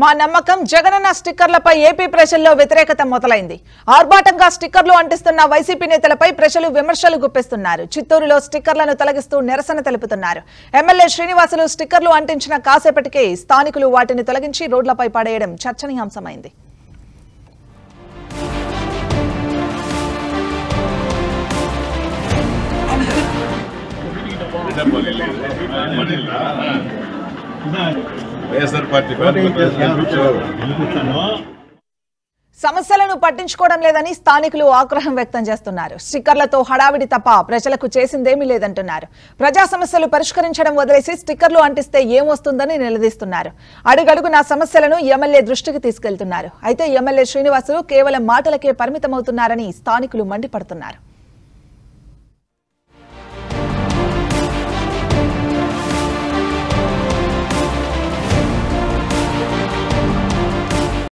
మా నమ్మకం జగనన్న స్టిక్కర్లపై ఏపీ ప్రజల్లో వ్యతిరేకత మొదలైంది. ఆర్భాటంగా స్టిక్కర్లు అంటిస్తున్న వైసీపీ నేతలపై ప్రజలు విమర్శలు గుప్పిస్తున్నారు. చిత్తూరులో స్టిక్కర్లను తొలగిస్తూ నిరసన తెలుపుతున్నారు. ఎమ్మెల్యే శ్రీనివాసులు స్టిక్కర్లు అంటించిన కాసేపటికే స్థానికులు వాటిని తొలగించి రోడ్లపై పడేయడం చర్చనీయాంశమైంది. వైఎస్ఆర్ పార్టీ సమస్యలను పట్టించుకోవడం లేదని స్థానికులు ఆగ్రహం వ్యక్తం చేస్తున్నారు. స్టిక్కర్లతో హడావిడి తప్ప ప్రజలకు చేసిందేమీ లేదంటున్నారు. ప్రజా సమస్యలు పరిష్కరించడం వదిలేసి స్టిక్కర్లు అంటిస్తే ఏమొస్తుందని నిలదీస్తున్నారు. అడుగడుగునా సమస్యలను ఎమ్మెల్యే దృష్టికి తీసుకెళ్తున్నారు. అయితే ఎమ్మెల్యే శ్రీనివాసులు కేవలం మాటలకే పరిమితమవుతున్నారని స్థానికులు మండిపడుతున్నారు.